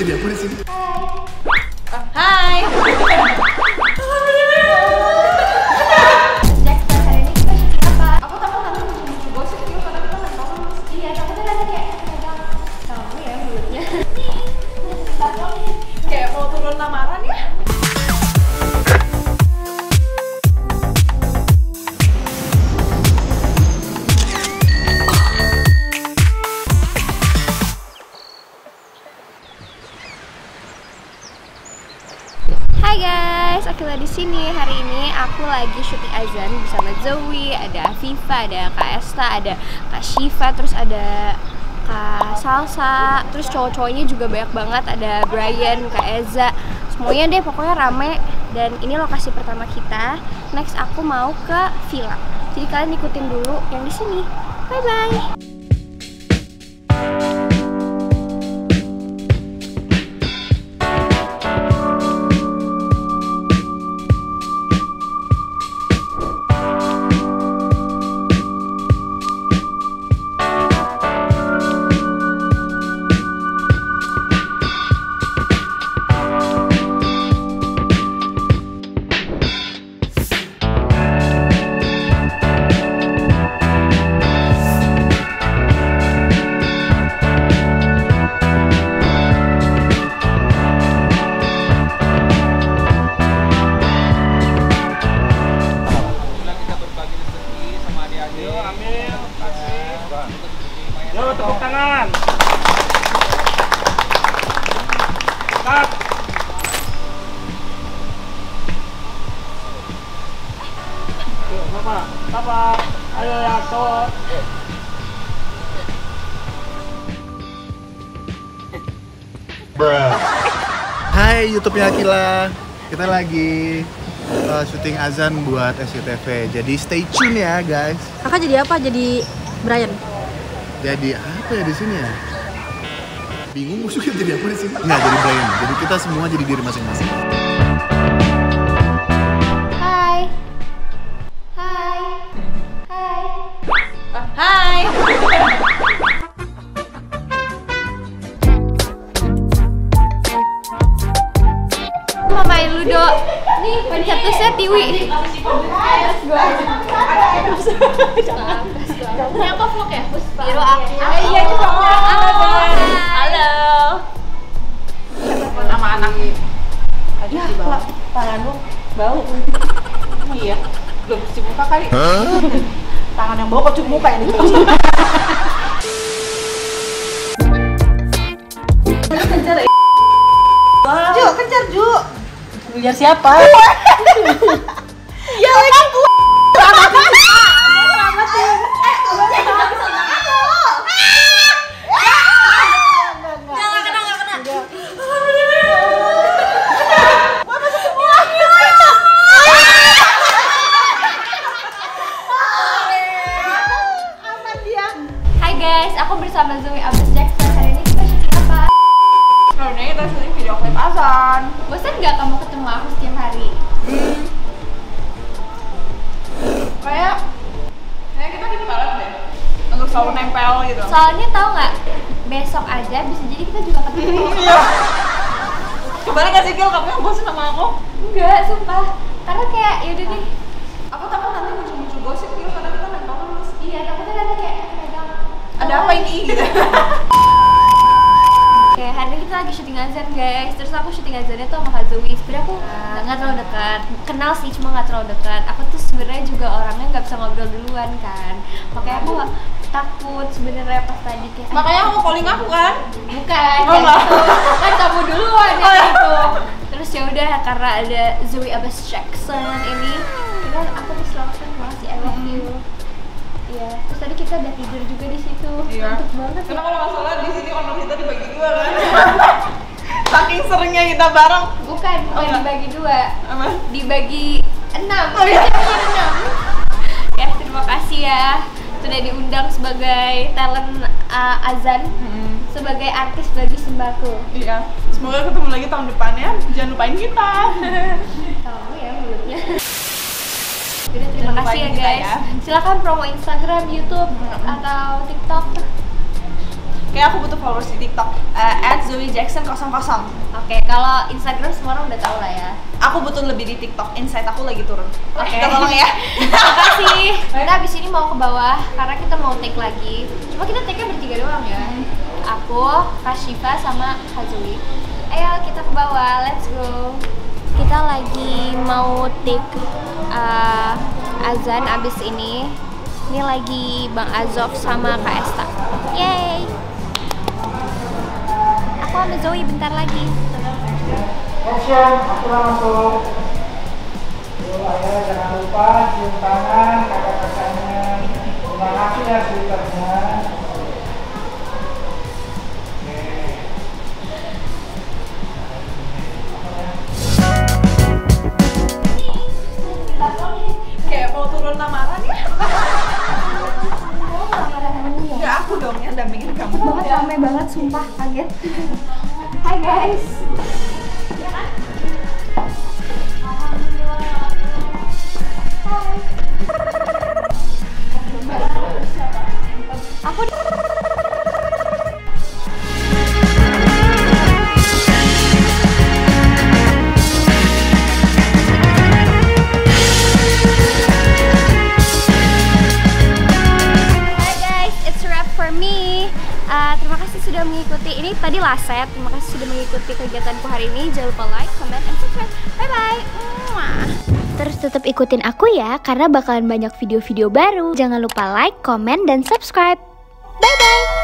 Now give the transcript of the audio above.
jadi aku di sini. Hai guys, Akila di sini. Hari ini aku lagi syuting azan bersama Zoe, ada Afifa, ada Kak Esta, ada Kak Shiva, terus ada Kak Salsa, terus cowok-cowoknya juga banyak banget, ada Brian, Kak Eza. Semuanya deh pokoknya rame dan ini lokasi pertama kita. Next aku mau ke villa. Jadi kalian ikutin dulu yang di sini. Bye bye. Yo, tepuk tangan. Bapak, Bapak, ayo ya cowok. Hai YouTube-nya Akila. Kita lagi uh, syuting azan buat SCTV. Jadi stay tune ya guys. Kakak jadi apa? Jadi Brian. Jadi apa ya di sini ya? Bingung musuhnya jadi apa di sini? Nggak jadi Brian. Jadi kita semua jadi diri masing-masing. Nih pencetusnya Tiwi Ini apa vlog ya? biru aku iya juga. Halo. Halo. Nama anak Ya, tangan lu bau. Iya, belum cuci muka kali. Tangan yang bau kok cuci muka ini. Kejar, Ju, kejar Ju. Kejar siapa? ya, kan. Soalnya tahu nggak besok aja bisa jadi kita juga ketemu. Iya. Kembali gak sih Gil, kamu yang bosan sama aku? enggak sumpah. Karena kayak yaudah nih Aku takut nanti muncul-muncul gosip Gil, karena kita nggak mas. iya takutnya nanti kayak pegang Ada apa ini? Gitu? Oke, hari ini kita lagi syuting azan guys. Terus aku syuting azannya tuh sama Kak Zoe. Sebenernya aku nggak nggak terlalu dekat. Kenal sih, cuma nggak terlalu dekat. Aku tuh sebenarnya juga orangnya nggak bisa ngobrol duluan kan. Makanya aku takut sebenarnya pas tadi kayak Makanya kamu calling aku kan? Bukan, Oh, enggak. gitu. Kan kamu duluan ya gitu Terus ya udah karena ada Zoe Abbas Jackson ini Kita aku diselamatin makasih I love you Iya, terus tadi kita udah tidur juga di situ Iya. Ngantuk banget Karena ya. kalau nggak salah di sini kamar kita dibagi dua kan? Saking seringnya kita bareng. Bukan, bukan Oh, dibagi dua Apa? dibagi enam Oh, iya. Enam ya terima kasih ya sudah diundang sebagai talent uh, azan sebagai artis bagi sembako Iya. Semoga ketemu lagi tahun depannya. Jangan lupain kita. kamu ya mulutnya Udah, terima Jangan kasih ya guys ya. silakan promo Instagram, YouTube atau TikTok Kayak aku butuh followers di TikTok uh, @zoejackson00. Oke, kalau Instagram semua orang udah tahu lah ya. Aku butuh lebih di TikTok. Insight aku lagi turun. Oke. Kita tolong ya. Makasih. Kita abis ini mau ke bawah karena kita mau take lagi. Cuma kita take-nya bertiga doang ya. Aku, Kak Shiva, sama Kak Zoe. Ayo kita ke bawah, let's go. Kita lagi mau take uh, azan abis ini. Ini lagi Bang Azov sama Kak Esta. Yeay. Sama Zoe bentar lagi. Action, aku langsung. Yuk, ayo jangan lupa cium tangan kakak-kakaknya. Terima kasih ya switernya. Kayak mau turun lamaran ya. Enggak aku dong yang dampingin kamu. banget rame banget sumpah kaget Hai guys. Aku tadi laset. Terima kasih sudah mengikuti kegiatanku hari ini. Jangan lupa like, comment, and subscribe. Bye bye. Terus tetap ikutin aku ya, karena bakalan banyak video-video baru. Jangan lupa like, comment, dan subscribe. Bye bye.